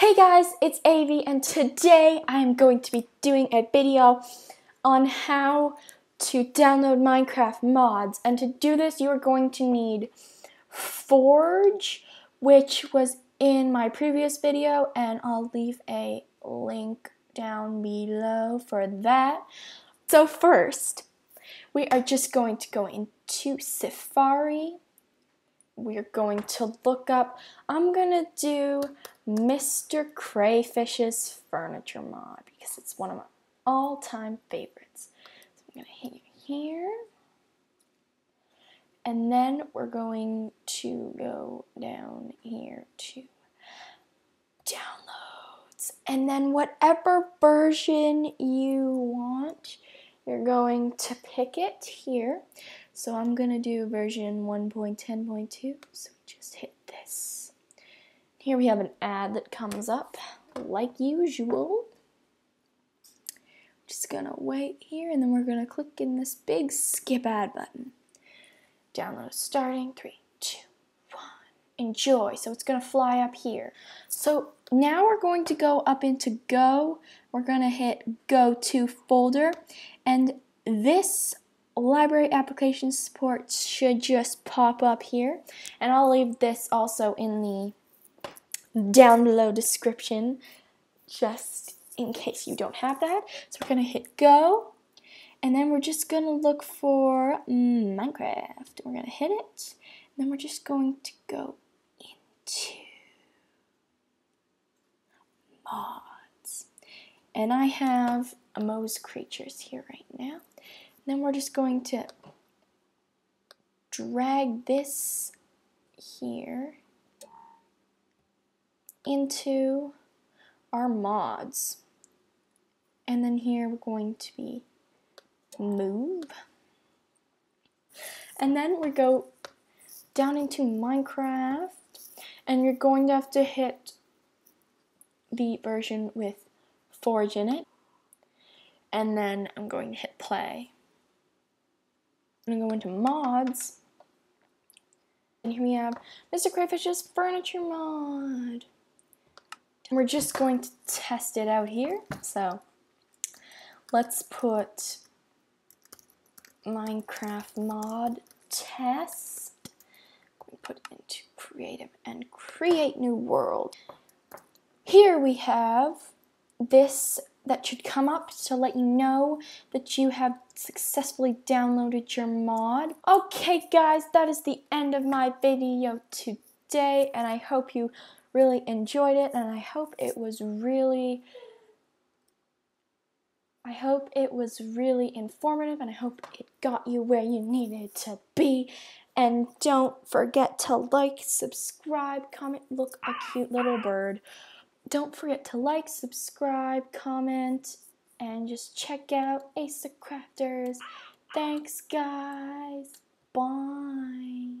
Hey guys, it's Avi and today I'm going to be doing a video on how to download Minecraft mods and to do this you are going to need Forge which was in my previous video and I'll leave a link down below for that. So first, we are just going to go into Safari we're going to look up, I'm going to do Mr. Crayfish's furniture mod because it's one of my all-time favorites. So I'm going to hit here. And then we're going to go down here to downloads. And then whatever version you want, you're going to pick it here. So I'm going to do version 1.10.2. So we just hit this. Here we have an ad that comes up like usual. Just going to wait here and then we're going to click in this big skip ad button. Download starting. Three, two, one. Enjoy. So it's going to fly up here. So now we're going to go up into Go. We're going to hit Go to folder. And this library application support should just pop up here. And I'll leave this also in the down below description just in case you don't have that. So we're going to hit go. And then we're just going to look for Minecraft. We're going to hit it. And then we're just going to go into mods. And I have Mo's creatures here right now. Then we're just going to drag this here into our mods. And then here we're going to be move. And then we go down into Minecraft and you're going to have to hit the version with Forge in it. And then I'm going to hit play. I'm gonna go into mods. And here we have Mr. Crayfish's furniture mod. And we're just going to test it out here. So let's put Minecraft mod test. Put it into creative and create new world. Here we have this that should come up to let you know that you have successfully downloaded your mod. Okay guys, that is the end of my video today and I hope you really enjoyed it and I hope it was really I hope it was really informative and I hope it got you where you needed to be. And don't forget to like, subscribe, comment, look a cute little bird. Don't forget to like, subscribe, comment, and just check out Asa Crafters. Thanks, guys. Bye.